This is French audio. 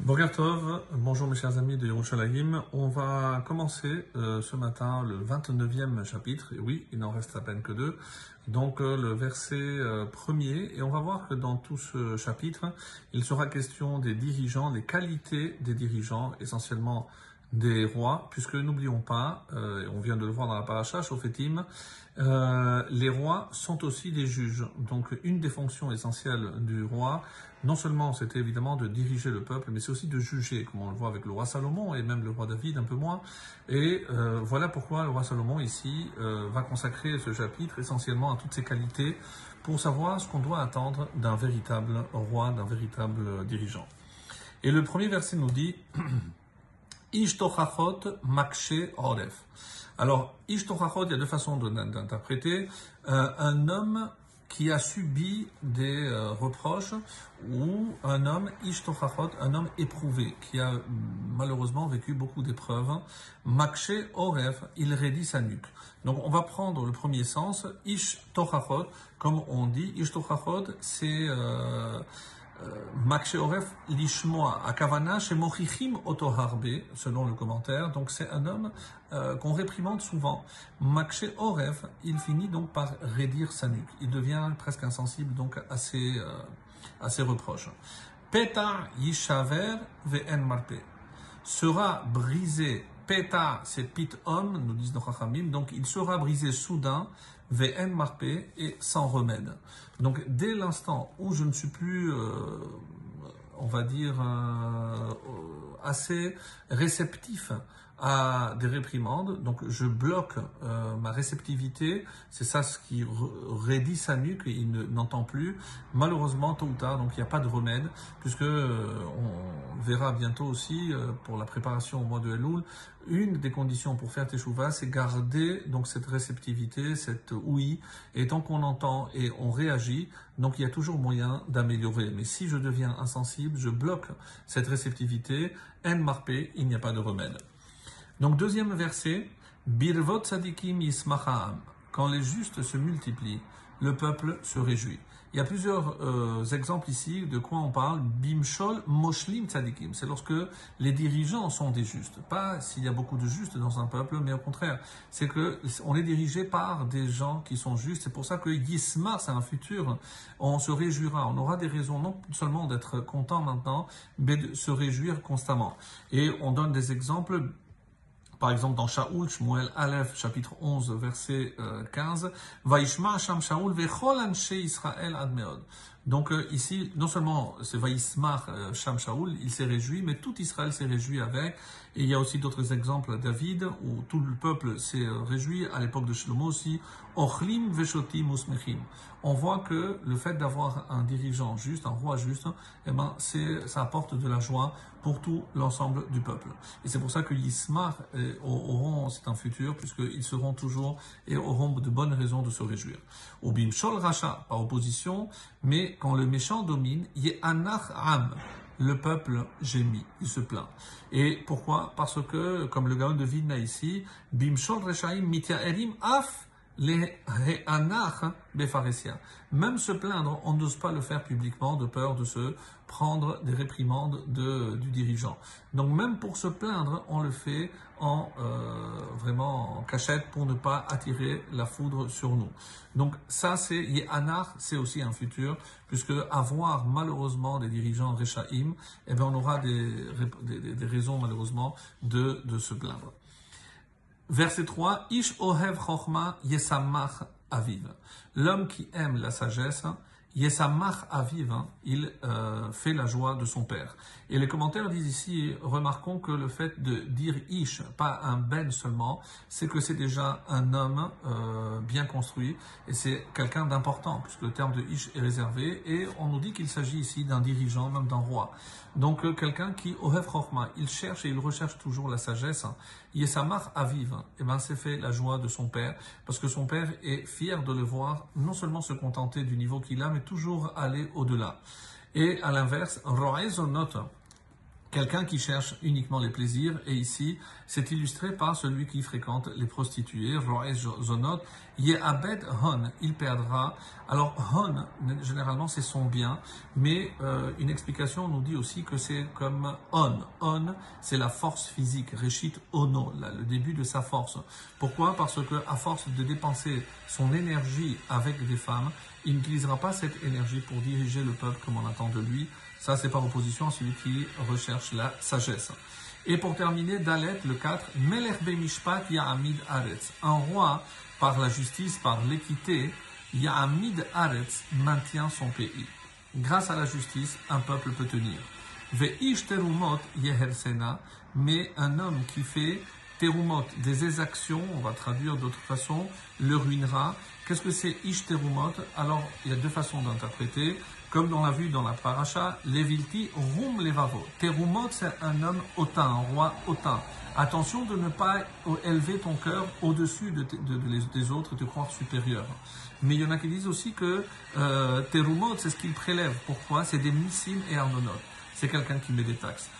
Bogartov, bonjour mes chers amis de Yerushalayim. On va commencer euh, ce matin le 29e chapitre, et oui, il n'en reste à peine que deux, donc euh, le verset euh, premier, et on va voir que dans tout ce chapitre, il sera question des dirigeants, des qualités des dirigeants, essentiellement des rois, puisque n'oublions pas, euh, on vient de le voir dans la paracha, Shofetim, euh, les rois sont aussi des juges. Donc une des fonctions essentielles du roi, non seulement c'était évidemment de diriger le peuple, mais c'est aussi de juger, comme on le voit avec le roi Salomon et même le roi David un peu moins. Et euh, voilà pourquoi le roi Salomon ici euh, va consacrer ce chapitre essentiellement à toutes ces qualités pour savoir ce qu'on doit attendre d'un véritable roi, d'un véritable dirigeant. Et le premier verset nous dit Ishtochachot makshe oref. Alors, Ishtochachot, il y a deux façons d'interpréter. Euh, un homme qui a subi des euh, reproches ou un homme Ishtochachot, un homme éprouvé, qui a malheureusement vécu beaucoup d'épreuves. Makshe oref, il raidit sa nuque. Donc, on va prendre le premier sens. Ishtochachot, comme on dit, Ishtochachot, c'est... Euh, Makshe Oref lishmoa akavana chez Mochichim Otoharbe, selon le commentaire. Donc c'est un homme euh, qu'on réprimande souvent. Makshe Oref, il finit donc par raidir sa nuque. Il devient presque insensible donc à ses, euh, reproches. Peta yishaver ve'en marpe sera brisé. Peta, c'est pit homme, nous disent nos chachamim. Donc il sera brisé soudain VN marpé et sans remède. Donc dès l'instant où je ne suis plus, euh, on va dire, euh, assez réceptif à des réprimandes, donc je bloque euh, ma réceptivité, c'est ça ce qui raidit sa nuque, il n'entend plus, malheureusement tôt ou tard, donc il n'y a pas de remède, puisque euh, on verra bientôt aussi, euh, pour la préparation au mois de Elul, une des conditions pour faire teshuva, c'est garder donc cette réceptivité, cette ouïe, et tant qu'on entend et on réagit, donc il y a toujours moyen d'améliorer. Mais si je deviens insensible, je bloque cette réceptivité, en marpé, il n'y a pas de remède. Donc deuxième verset, Birvot Sadikim Yismacham. Quand les justes se multiplient, le peuple se réjouit. Il y a plusieurs euh, exemples ici de quoi on parle. Bimshol Moshlim Tzadikim. C'est lorsque les dirigeants sont des justes. Pas s'il y a beaucoup de justes dans un peuple, mais au contraire, c'est que on est dirigé par des gens qui sont justes. C'est pour ça que Yismar, c'est un futur. On se réjouira. On aura des raisons non seulement d'être content maintenant, mais de se réjouir constamment. Et on donne des exemples par exemple, dans Shaoul, Shmuel Aleph, chapitre 11, verset 15, Vaishma Sham Shaoul vechol Israël admeod. Donc euh, ici, non seulement c'est Vaismar euh, Sham Shaoul, il s'est réjoui, mais tout Israël s'est réjoui avec. Et il y a aussi d'autres exemples, David, où tout le peuple s'est euh, réjoui, à l'époque de Shlomo aussi, Ochlim Veshotim Usmechim. On voit que le fait d'avoir un dirigeant juste, un roi juste, eh ben, ça apporte de la joie pour tout l'ensemble du peuple. Et c'est pour ça que Yismar auront, c'est un futur, puisqu'ils seront toujours et auront de bonnes raisons de se réjouir. Bimshol Racha, par opposition, mais quand le méchant domine, Yehanach Am, le peuple gémit, il se plaint. Et pourquoi? Parce que, comme le Gaon de Vidna ici, Bimshol Reshaim Mityaerim Af les Même se plaindre, on n'ose pas le faire publiquement de peur de se prendre des réprimandes de, du dirigeant. Donc même pour se plaindre, on le fait en euh, vraiment en cachette pour ne pas attirer la foudre sur nous. Donc ça c'est Yehanar, c'est aussi un futur, puisque avoir malheureusement des dirigeants Rechaim, eh bien on aura des, des, des raisons malheureusement de, de se plaindre. Verset 3, Ish ohev chochma yesamach aviv. L'homme qui aime la sagesse, yesamach aviv, hein, il euh, fait la joie de son père. Et les commentaires disent ici, remarquons que le fait de dire Ish, pas un Ben seulement, c'est que c'est déjà un homme euh, bien construit et c'est quelqu'un d'important, puisque le terme de Ish est réservé et on nous dit qu'il s'agit ici d'un dirigeant, même d'un roi. Donc euh, quelqu'un qui, Ohev Chochma, il cherche et il recherche toujours la sagesse. Yesamach Aviv, et eh ben c'est fait la joie de son père, parce que son père est fier de le voir non seulement se contenter du niveau qu'il a, mais toujours aller au-delà. Et à l'inverse, Roezonot, quelqu'un qui cherche uniquement les plaisirs. Et ici, c'est illustré par celui qui fréquente les prostituées, Roes Zonot, Yehabed Hon, il perdra. Alors, Hon, généralement, c'est son bien, mais euh, une explication nous dit aussi que c'est comme On. On, c'est la force physique, Reshit Ono, le début de sa force. Pourquoi? Parce que à force de dépenser son énergie avec des femmes, il n'utilisera pas cette énergie pour diriger le peuple comme on attend de lui. Ça, c'est par opposition à celui qui recherche la sagesse. Et pour terminer, Dalet, le 4, Melech Mishpat Ya'amid Aretz. Un roi, par la justice, par l'équité, Ya'amid Aretz maintient son pays. Grâce à la justice, un peuple peut tenir. Ve'ish terumot yehersena, mais un homme qui fait terumot, des exactions, on va traduire d'autre façon, le ruinera. Qu'est-ce que c'est ish terumot? Alors, il y a deux façons d'interpréter. Comme on l'a vu dans la paracha, Levilti rum levavo. Terumot, c'est un homme hautain, un roi hautain. Attention de ne pas élever ton cœur au-dessus de, des autres, de croire supérieur. Mais il y en a qui disent aussi que euh, terumot, c'est ce qu'il prélève. Pourquoi? C'est des missiles et arnonotes. C'est quelqu'un qui met des taxes.